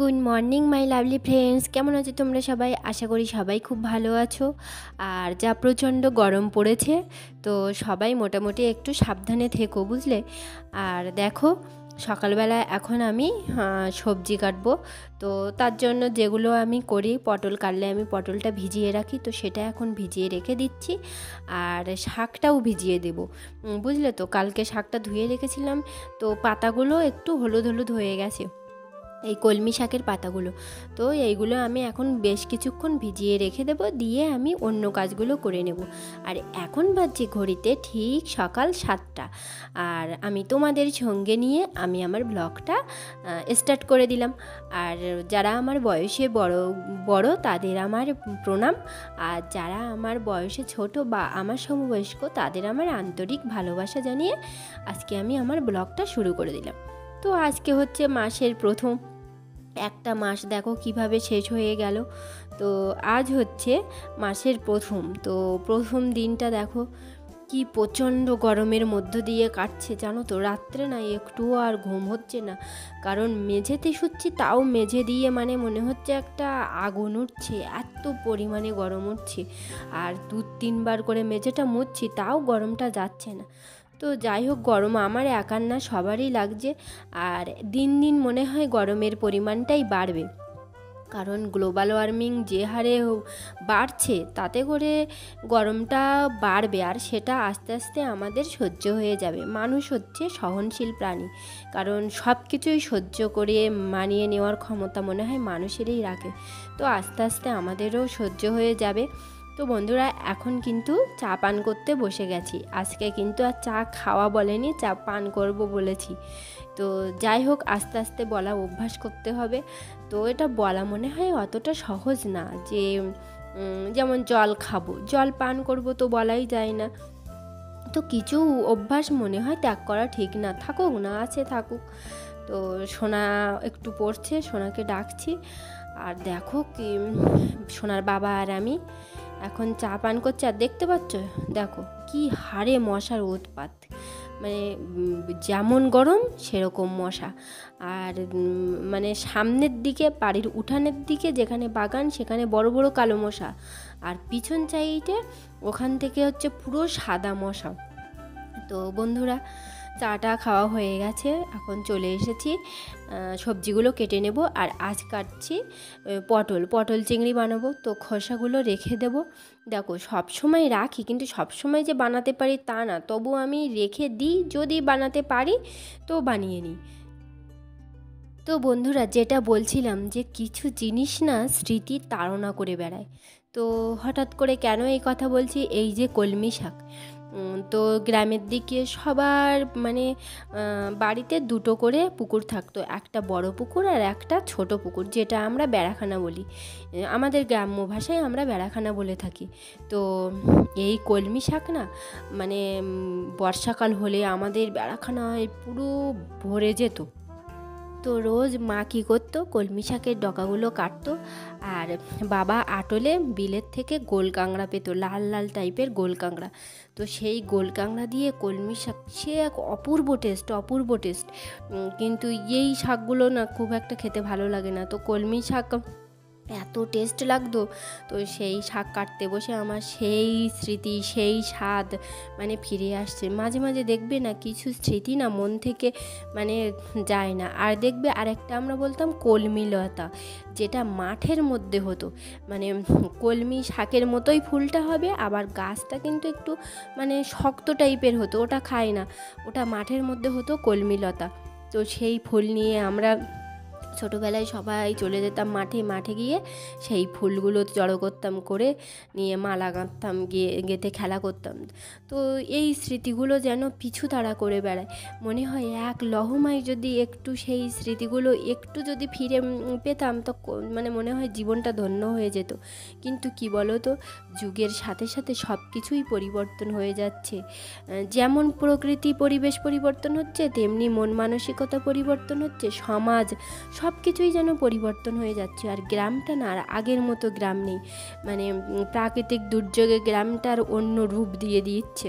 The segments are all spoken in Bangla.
Good morning my lovely friends কেমন আছো তোমরা সবাই? আশা করি সবাই খুব ভালো আছো। আর যা প্রচণ্ড গরম পড়েছে, তো সবাই মোটামুটি একটু সাবধানে থেকো, বুঝলে? আর দেখো, সকালবেলা এখন আমি সবজি কাটবো। তো তার জন্য যেগুলো আমি করি, পটল কাটলে আমি পটলটা ভিজিয়ে রাখি, তো সেটা এখন ভিজিয়ে রেখে দিচ্ছি। আর শাকটাও ভিজিয়ে দেব। বুঝলে তো? কালকে শাকটা ধুয়ে রেখেছিলাম, তো পাতাগুলো একটু হলুদ হলুদ হয়ে গেছে। এই কলমি শাকের পাতাগুলো। তো এইগুলো আমি এখন বেশ কিছুক্ষণ ভিজিয়ে রেখে দেব, দিয়ে আমি অন্য কাজগুলো করে নেব। আর এখন বাজছে ঘড়িতে ঠিক সকাল সাতটা। আর আমি তোমাদের সঙ্গে নিয়ে আমি আমার ব্লগটা স্টার্ট করে দিলাম। আর যারা আমার বয়সে বড় বড় তাদের আমার প্রণাম। আর যারা আমার বয়সে ছোট বা আমার সমবয়স্ক তাদের আমার আন্তরিক ভালোবাসা জানিয়ে আজকে আমি আমার ব্লগটা শুরু করে দিলাম। তো আজকে হচ্ছে মাসের প্রথম একটা মাস দেখো কীভাবে শেষ হয়ে গেল। তো আজ হচ্ছে মাসের প্রথম। তো প্রথম দিনটা দেখো কি প্রচণ্ড গরমের মধ্য দিয়ে কাটছে, জানো তো? রাত্রে না একটুও আর ঘুম হচ্ছে না। কারণ মেঝেতে শুচ্ছি, তাও মেঝে দিয়ে মানে মনে হচ্ছে একটা আগুন উঠছে, এত পরিমাণে গরম উঠছে। আর দু তিনবার করে মেঝেটা মুছছি, তাও গরমটা যাচ্ছে না। তো যাই হোক, গরম আমার একার না, সবারই লাগছে। আর দিন দিন মনে হয় গরমের পরিমাণটাই বাড়বে। কারণ গ্লোবাল ওয়ার্মিং যে হারে বাড়ছে, তাতে করে গরমটা বাড়বে। আর সেটা আস্তে আস্তে আমাদের সহ্য হয়ে যাবে। মানুষ হচ্ছে সহনশীল প্রাণী। কারণ সব কিছুই সহ্য করে মানিয়ে নেওয়ার ক্ষমতা মনে হয় মানুষেরই রাখে। তো আস্তে আস্তে আমাদেরও সহ্য হয়ে যাবে। তো বন্ধুরা, এখন কিন্তু চা পান করতে বসে গেছি। আজকে কিন্তু আর চা খাওয়া বলেনি, চা পান করব বলেছি। তো যাই হোক, আস্তে আস্তে বলা অভ্যাস করতে হবে। তো এটা বলা মনে হয় অতটা সহজ না যে যেমন জল খাব। জল পান করব তো বলাই যায় না। তো কিছু অভ্যাস মনে হয় ত্যাগ করা ঠিক না। থাকুক, না আছে থাকুক। তো সোনা একটু পড়ছে, সোনাকে ডাকছি। আর দেখো কি, সোনার বাবা আর আমি এখন চা পান করছে আর দেখতে পাচ্ছ? দেখো, কি হারে মশার উৎপাত। মানে যেমন গরম, সেরকম মশা। আর মানে সামনের দিকে, বাড়ির উঠানের দিকে, যেখানে বাগান, সেখানে বড় বড় কালো মশা। আর পিছন চাইটে ওখান থেকে হচ্ছে পুরো সাদা মশা। তো বন্ধুরা চাটা খাওয়া হয়ে গেছে, এখন চলে এসেছি। সবজিগুলো কেটে নেব আর আজ কাটছি পটল। পটল চিংড়ি বানাবো, তো খোসাগুলো রেখে দেব। দেখো সব সময় রাখি, কিন্তু সব সময় যে বানাতে পারি তা না। তবু আমি রেখে দিই, যদি বানাতে পারি, তো বানিয়ে নিই। তো বন্ধুরা, যেটা বলছিলাম যে কিছু জিনিস না স্মৃতির তাড়না করে বেড়ায়। তো হঠাৎ করে কেন এই কথা বলছি? এই যে কলমি শাক। তো গ্রামের দিকে সবার মানে বাড়িতে দুটো করে পুকুর থাকতো। একটা বড় পুকুর আর একটা ছোট পুকুর, যেটা আমরা বেড়াখানা বলি। আমাদের গ্রাম্য ভাষায় আমরা বেড়াখানা বলে থাকি। তো এই কলমি শাক না মানে বর্ষাকাল হলে আমাদের বেড়াখানায় পুরো ভরে যেত। তো রোজ মা কী করতো? কলমি শাকের ডগাগুলো কাটতো আর বাবা আটলে বিলের থেকে গোল কাঁকড়া পেতো, লাল লাল টাইপের গোল কাঁকড়া। তো সেই গোল কাঁকড়া দিয়ে কলমি শাক, সে এক অপূর্ব টেস্ট অপূর্ব টেস্ট। কিন্তু এই শাকগুলো না খুব একটা খেতে ভালো লাগে না। তো কলমি শাক এত টেস্ট লাগতো। তো সেই শাক কাটতে বসে আমার সেই স্মৃতি, সেই স্বাদ মানে ফিরে আসছে। মাঝে মাঝে দেখবে না কিছু স্মৃতি না মন থেকে মানে যায় না। আর দেখবে আরেকটা আমরা বলতাম কলমি লতা, যেটা মাঠের মধ্যে হতো। মানে কলমি শাকের মতোই ফুলটা হবে, আবার গাছটা কিন্তু একটু মানে শক্ত টাইপের হতো, ওটা খায় না। ওটা মাঠের মধ্যে হতো কলমি লতা। তো সেই ফুল নিয়ে আমরা ছোটোবেলায় সবাই চলে যেতাম মাঠে মাঠে গিয়ে সেই ফুলগুলো জড়ো করতাম করে নিয়ে মালা গাঁথতাম, গিয়ে, গেঁথে খেলা করতাম। তো এই স্মৃতিগুলো যেন পিছু তাড়া করে বেড়ায়। মনে হয় এক লহমায় যদি একটু সেই স্মৃতিগুলো একটু যদি ফিরে পেতাম তো মানে মনে হয় জীবনটা ধন্য হয়ে যেত। কিন্তু কি বলো তো যুগের সাথে সাথে সব কিছুই পরিবর্তন হয়ে যাচ্ছে। যেমন প্রকৃতি পরিবেশ পরিবর্তন হচ্ছে, তেমনি মন মানসিকতা পরিবর্তন হচ্ছে, সমাজ সব কিছুই যেন পরিবর্তন হয়ে যাচ্ছে। আর গ্রামটা না, আর আগের মতো গ্রাম নেই। মানে প্রাকৃতিক দুর্যোগে গ্রামটার অন্য রূপ দিয়ে দিচ্ছে।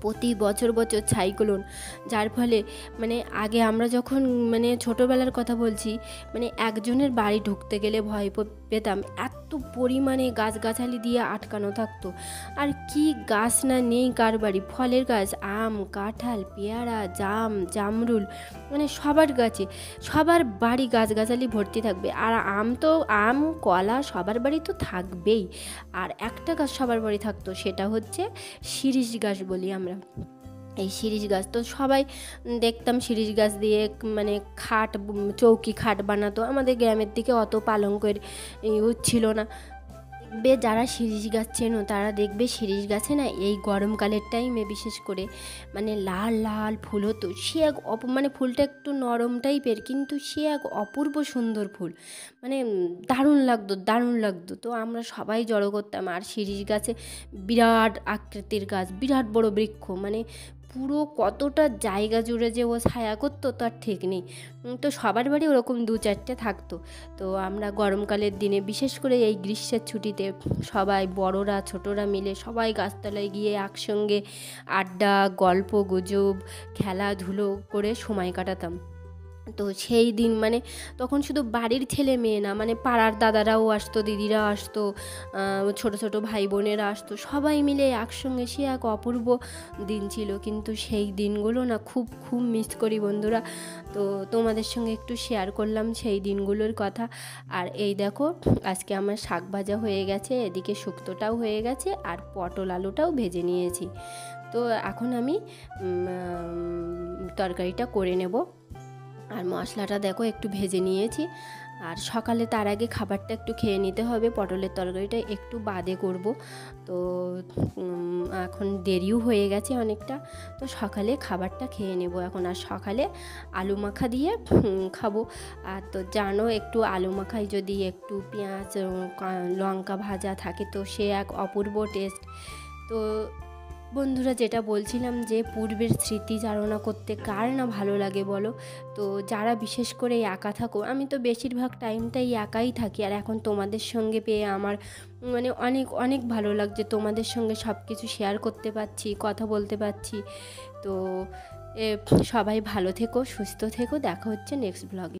প্রতি বছর বছর সাইক্লোন যার ফলে মানে আগে আমরা যখন মানে ছোটোবেলার কথা বলছি মানে একজনের বাড়ি ঢুকতে গেলে ভয় পেতাম। এত পরিমাণে গাছগাছালি দিয়ে আটকানো থাকতো। আর কি গাছ না নেই কার বাড়ি? ফলের গাছ, আম, কাঁঠাল, পেয়ারা, জাম, জামরুল মানে সবার গাছে। সবার বাড়ি গাছগাছালি ভর্তি থাকবে। আর আম তো, আম, কলা সবার বাড়ি তো থাকবেই। আর একটা গাছ সবার বাড়ি থাকতো, সেটা হচ্ছে শিরিষ গাছ বলি আমরা। এই শিরিষ গাছ। তো সবাই দেখতাম শিরিষ গাছ দিয়ে মানে খাট, চৌকি খাট বানাতো। আমাদের গ্রামের দিকে অত পালঙ্কের ইউজ ছিল না। দেখবে যারা শিরিষ গাছ চেনো, তারা দেখবে শিরিষ গাছে না এই গরমকালের টাইমে বিশেষ করে মানে লাল লাল ফুল হতো। সে এক অপ মানে ফুলটা একটু নরম টাইপের কিন্তু সে এক অপূর্ব সুন্দর ফুল। মানে দারুণ লাগতো দারুণ লাগতো। তো আমরা সবাই জড়ো করতাম। আর শিরিষ গাছে বিরাট আকৃতির গাছ, বিরাট বড় বৃক্ষ মানে পুরো কতটা জায়গা জুড়ে যে ও ছায়া করতো তার ঠিক নেই। তো সবার বাড়ি ওরকম দু চারটে থাকতো। তো আমরা গরমকালের দিনে বিশেষ করে এই গ্রীষ্মের ছুটিতে সবাই বড়রা, ছোটরা মিলে সবাই গাছতলায় গিয়ে একসঙ্গে আড্ডা, গল্প, গুজব, খেলাধুলো করে সময় কাটাতাম। তো সেই দিন মানে তখন শুধু বাড়ির ছেলে মেয়ে না মানে পাড়ার দাদারাও আসতো, দিদিরা আসতো ছোট ছোট ভাই বোনেরা আসতো, সবাই মিলে একসঙ্গে সে এক অপূর্ব দিন ছিল। কিন্তু সেই দিনগুলো না খুব খুব মিস করি বন্ধুরা। তো তোমাদের সঙ্গে একটু শেয়ার করলাম সেই দিনগুলোর কথা। আর এই দেখো, আজকে আমার শাক ভাজা হয়ে গেছে, এদিকে শুক্তোটাও হয়ে গেছে, আর পটল আলুটাও ভেজে নিয়েছি। তো এখন আমি তরকারিটা করে নেব। আর মশলাটা দেখো একটু ভেজে নিয়েছি। আর সকালে তার আগে খাবারটা একটু খেয়ে নিতে হবে, পটলের তরকারিটা একটু বাদে করব। তো এখন দেরিও হয়ে গেছে অনেকটা। তো সকালে খাবারটা খেয়ে নেব এখন। আর সকালে আলু মাখা দিয়ে খাব। আর তো জানো, একটু আলু মাখায় যদি একটু পেঁয়াজ লঙ্কা ভাজা থাকে তো সে এক অপূর্ব টেস্ট তো বন্ধুরা, যেটা বলছিলাম যে পূর্বের স্মৃতি চালনা করতে কার না ভালো লাগে বলো? তো যারা বিশেষ করে একা থাকো, আমি তো বেশিরভাগ টাইমটাই একাই থাকি আর এখন তোমাদের সঙ্গে পেয়ে আমার মানে অনেক অনেক ভালো লাগছে। তোমাদের সঙ্গে সব কিছু শেয়ার করতে পারছি, কথা বলতে পারছি। তো সবাই ভালো থেকো, সুস্থ থেকো। দেখা হচ্ছে নেক্সট ব্লগে